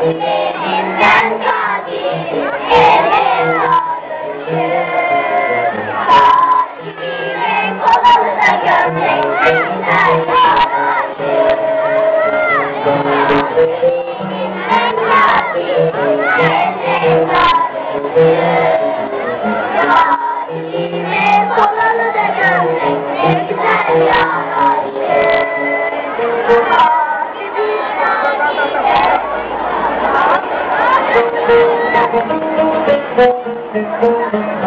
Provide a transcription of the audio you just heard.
Kadir'imden Kadir, ele varırım. Katibime kolalı da gömlekten yaraşırım. Kadir'imden Kadir. Thank you.